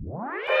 What?